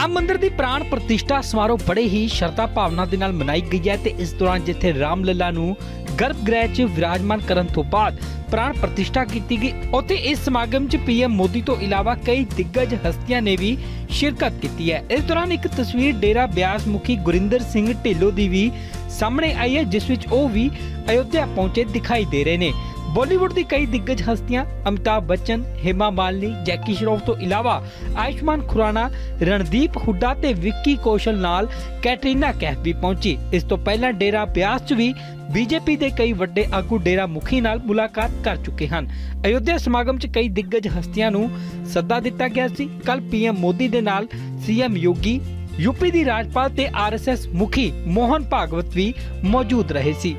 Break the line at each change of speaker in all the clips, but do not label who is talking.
ਰਾਮ ਮੰਦਿਰ ਦੀ ਪ੍ਰਾਣ ਪ੍ਰਤਿਸ਼ਠਾ ਸਮਾਰੋਹ ਬੜੇ ਹੀ ਸ਼ਰਧਾ ਭਾਵਨਾ ਦੇ ਨਾਲ ਮਨਾਈ ਗਈ ਹੈ ਤੇ ਇਸ ਦੌਰਾਨ ਜਿੱਥੇ ਰਾਮ ਲੱਲਾ ਨੂੰ ਗਰਭ 'ਚ ਵਿਰਾਜਮਾਨ ਕਰਨ ਤੋਂ ਬਾਅਦ ਪ੍ਰਾਣ ਪ੍ਰਤਿਸ਼ਠਾ ਕੀਤੀ ਗਈ, ਉੱਥੇ ਇਸ ਸਮਾਗਮ 'ਚ ਪੀਐਮ ਮੋਦੀ ਤੋਂ ਇਲਾਵਾ ਕਈ ਦਿੱਗਜ ਹਸਤੀਆਂ ਨੇ ਵੀ ਸ਼ਿਰਕਤ ਕੀਤੀ ਹੈ। ਇਸ ਦੌਰਾਨ ਇੱਕ ਤਸਵੀਰ ਡੇਰਾ ਬਿਆਸ ਮੁਖੀ ਗੁਰਿੰਦਰ ਸਿੰਘ ਢਿੱਲੋਂ ਦੀ ਵੀ ਸਾਹਮਣੇ ਆਈ ਹੈ, ਜਿਸ ਵਿੱਚ ਉਹ ਵੀ ਅਯੋਧਿਆ ਪਹੁੰਚੇ ਦਿਖਾਈ ਦੇ ਰਹੇ ਨੇ। ਬਾਲੀਵੁੱਡ ਦੀ ਕਈ ਦਿੱਗਜ ਹਸਤੀਆਂ, ਅਮਿਤਾਭ ਬੱਚਨ, ਹੇਮਾ ਮਾਲਿਨੀ, ਜੈਕੀ ਸ਼ਰੋਫ ਤੋਂ ਇਲਾਵਾ ਆਯੁਸ਼ਮਾਨ ਖੁਰਾਨਾ, ਰਣਦੀਪ ਹੁੱਡਾ ਤੇ ਵਿੱਕੀ ਕੌਸ਼ਲ ਨਾਲ ਕੈਟਰੀਨਾ ਕੈਫ ਵੀ ਪਹੁੰਚੀ। ਇਸ ਤੋਂ ਪਹਿਲਾਂ ਡੇਰਾ ਬਿਆਸ 'ਚ ਵੀ ਬੀਜੇਪੀ ਦੇ ਕਈ ਵੱਡੇ ਆਗੂ ਡੇਰਾ ਮੁਖੀ ਨਾਲ ਮੁਲਾਕਾਤ ਕਰ ਚੁੱਕੇ ਹਨ। ਅਯੋਧਿਆ ਸਮਾਗਮ 'ਚ ਕਈ ਦਿੱਗਜ ਹਸਤੀਆਂ ਨੂੰ ਸੱਦਾ ਦਿੱਤਾ ਗਿਆ ਸੀ। ਕੱਲ ਪੀਐਮ ਮੋਦੀ ਦੇ ਨਾਲ ਸੀਐਮ ਯੋਗੀ ਯੂਪੀ ਦੀ ਰਾਜਪਾਲ ਤੇ ਆਰਐਸਐਸ ਮੁਖੀ ਮੋਹਨ ਭਾਗਵਤ ਵੀ ਮੌਜੂਦ ਰਹੇ ਸੀ।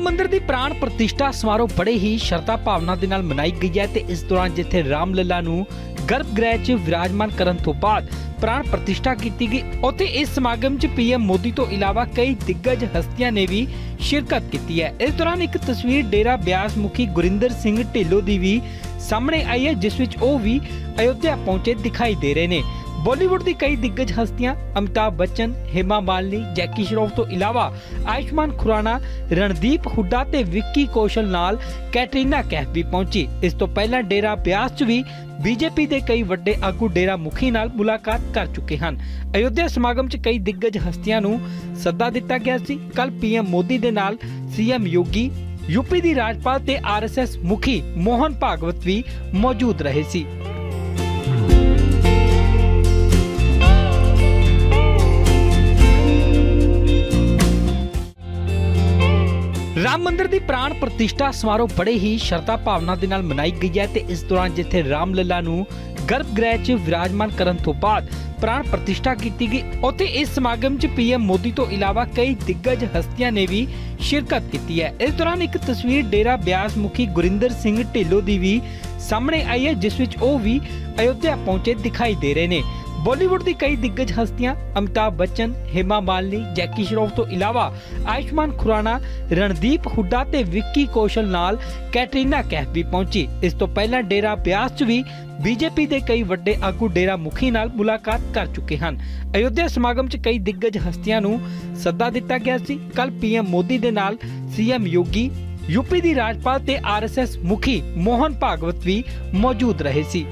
ਰਾਮ ਮੰਦਿਰ ਦੀ ਪ੍ਰਾਣ ਪ੍ਰਤਿਸ਼ਠਾ ਸਮਾਰੋਹ ਬੜੇ ਹੀ ਸ਼ਰਧਾ ਭਾਵਨਾ ਦੇ ਨਾਲ ਮਨਾਈ ਗਈ ਹੈ ਤੇ ਇਸ ਦੌਰਾਨ ਜਿੱਥੇ ਰਾਮ ਲੱਲਾ ਨੂੰ ਗਰਭ 'ਚ ਵਿਰਾਜਮਾਨ ਕਰਨ ਤੋਂ ਬਾਅਦ ਪ੍ਰਾਣ ਪ੍ਰਤਿਸ਼ਠਾ ਕੀਤੀ ਗਈ, ਉੱਥੇ ਇਸ ਸਮਾਗਮ 'ਚ ਪੀਐਮ ਮੋਦੀ ਤੋਂ ਇਲਾਵਾ ਕਈ ਦਿੱਗਜ ਹਸਤੀਆਂ ਨੇ ਵੀ ਸ਼ਿਰਕਤ ਕੀਤੀ ਹੈ। ਇਸ ਦੌਰਾਨ ਇੱਕ ਤਸਵੀਰ ਡੇਰਾ ਬਿਆਸ ਮੁਖੀ ਗੁਰਿੰਦਰ ਸਿੰਘ ਢਿੱਲੋਂ ਦੀ ਵੀ ਸਾਹਮਣੇ ਆਈ ਹੈ, ਜਿਸ ਵਿੱਚ ਉਹ ਵੀ ਅਯੋਧਿਆ ਪਹੁੰਚੇ ਦਿਖਾਈ ਦੇ ਰਹੇ ਨੇ। ਬਾਲੀਵੁੱਡ ਦੀ ਕਈ ਦਿੱਗਜ ਹਸਤੀਆਂ, ਅਮਿਤਾਭ ਬੱਚਨ, ਹੇਮਾ ਮਾਲਿਨੀ, ਜੈਕੀ ਸ਼ਰੋਫ ਤੋਂ ਇਲਾਵਾ ਆਯੁਸ਼ਮਾਨ ਖੁਰਾਨਾ, ਰਣਦੀਪ ਹੁੱਡਾ ਤੇ ਵਿੱਕੀ ਕੌਸ਼ਲ ਨਾਲ ਕੈਟਰੀਨਾ ਕੈਫ ਵੀ ਪਹੁੰਚੀ। ਇਸ ਤੋਂ ਪਹਿਲਾਂ ਡੇਰਾ ਬਿਆਸ 'ਚ ਵੀ ਬੀਜੇਪੀ ਦੇ ਕਈ ਵੱਡੇ ਆਗੂ ਡੇਰਾ ਮੁਖੀ ਨਾਲ ਮੁਲਾਕਾਤ ਕਰ ਚੁੱਕੇ ਹਨ। ਅਯੋਧਿਆ ਸਮਾਗਮ 'ਚ ਕਈ ਦਿੱਗਜ ਹਸਤੀਆਂ ਨੂੰ ਸੱਦਾ ਦਿੱਤਾ ਗਿਆ ਸੀ। ਕੱਲ ਪੀਐਮ ਮੋਦੀ ਦੇ ਨਾਲ ਸੀਐਮ ਯੋਗੀ ਯੂਪੀ ਦੀ ਰਾਜਪਾਲ ਤੇ ਆਰਐਸਐਸ ਮੁਖੀ ਮੋਹਨ ਭਾਗਵਤ ਵੀ ਮੌਜੂਦ ਰਹੇ ਸੀ। ਰਾਮ ਮੰਦਿਰ ਦੀ ਪ੍ਰਾਣ ਪ੍ਰਤਿਸ਼ਠਾ ਸਮਾਰੋਹ ਬੜੇ ਹੀ ਸ਼ਰਧਾ ਭਾਵਨਾ ਦੇ ਨਾਲ ਮਨਾਈ ਗਈ ਹੈ ਤੇ ਇਸ ਦੌਰਾਨ ਜਿੱਥੇ ਰਾਮ ਲੱਲਾ ਨੂੰ ਗਰਭ 'ਚ ਵਿਰਾਜਮਾਨ ਕਰਨ ਤੋਂ ਬਾਅਦ ਪ੍ਰਾਣ ਪ੍ਰਤਿਸ਼ਠਾ ਕੀਤੀ ਗਈ, ਉੱਥੇ ਇਸ ਸਮਾਗਮ 'ਚ ਪੀਐਮ ਮੋਦੀ ਤੋਂ ਇਲਾਵਾ ਕਈ ਦਿੱਗਜ ਹਸਤੀਆਂ ਨੇ ਵੀ ਸ਼ਿਰਕਤ ਕੀਤੀ ਹੈ। ਇਸ ਦੌਰਾਨ ਇੱਕ ਤਸਵੀਰ ਡੇਰਾ ਬਿਆਸ ਮੁਖੀ ਗੁਰਿੰਦਰ ਸਿੰਘ ਢਿੱਲੋਂ ਦੀ ਵੀ ਸਾਹਮਣੇ ਆਈ ਹੈ, ਜਿਸ ਵਿੱਚ ਉਹ ਵੀ ਅਯੋਧਿਆ ਪਹੁੰਚੇ ਦਿਖਾਈ ਦੇ ਰਹੇ ਨੇ। ਬਾਲੀਵੁੱਡ ਦੀ ਕਈ ਦਿੱਗਜ ਹਸਤੀਆਂ, ਅਮਿਤਾਭ ਬੱਚਨ, ਹੇਮਾ ਮਾਲਿਨੀ, ਜੈਕੀ ਸ਼ਰੋਫ ਤੋਂ ਇਲਾਵਾ ਆਯੁਸ਼ਮਾਨ ਖੁਰਾਨਾ ਰਣਦੀਪ ਹੁੱਡਾ ਤੇ ਵਿੱਕੀ ਕੌਸ਼ਲ ਨਾਲ ਕੈਟਰੀਨਾ ਕੈਫ ਵੀ ਪਹੁੰਚੀ। ਇਸ ਤੋਂ ਪਹਿਲਾਂ ਡੇਰਾ ਬਿਆਸ 'ਚ ਵੀ ਬੀਜੇਪੀ ਦੇ ਕਈ ਵੱਡੇ ਆਗੂ ਡੇਰਾ ਮੁਖੀ ਨਾਲ ਮੁਲਾਕਾਤ ਕਰ ਚੁੱਕੇ ਹਨ। ਅਯੋਧਿਆ ਸਮਾਗਮ 'ਚ ਕਈ ਦਿੱਗਜ ਹਸਤੀਆਂ ਨੂੰ ਸੱਦਾ ਦਿੱਤਾ ਗਿਆ ਸੀ। ਕੱਲ ਪੀਐਮ ਮੋਦੀ ਦੇ ਨਾਲ ਸੀਐਮ ਯੋਗੀ ਯੂਪੀ ਦੀ ਰਾਜਪਾਲ ਤੇ ਆਰਐਸਐਸ ਮੁਖੀ ਮੋਹਨ ਭਾਗਵਤ ਵੀ ਮੌਜੂਦ ਰਹੇ ਸੀ।